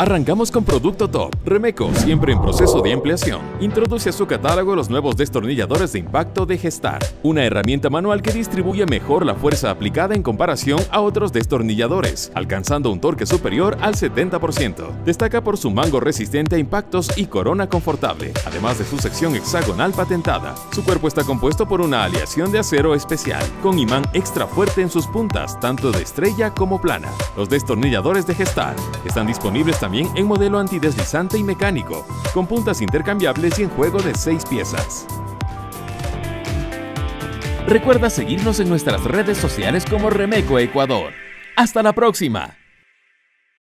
Arrancamos con producto top. Remeco, siempre en proceso de ampliación, introduce a su catálogo los nuevos destornilladores de impacto de Gestar, una herramienta manual que distribuye mejor la fuerza aplicada en comparación a otros destornilladores, alcanzando un torque superior al 70%. Destaca por su mango resistente a impactos y corona confortable, además de su sección hexagonal patentada. Su cuerpo está compuesto por una aleación de acero especial, con imán extra fuerte en sus puntas, tanto de estrella como plana. Los destornilladores de Gestar están disponibles también también en modelo antideslizante y mecánico, con puntas intercambiables y en juego de 6 piezas. Recuerda seguirnos en nuestras redes sociales como Remeco Ecuador. ¡Hasta la próxima!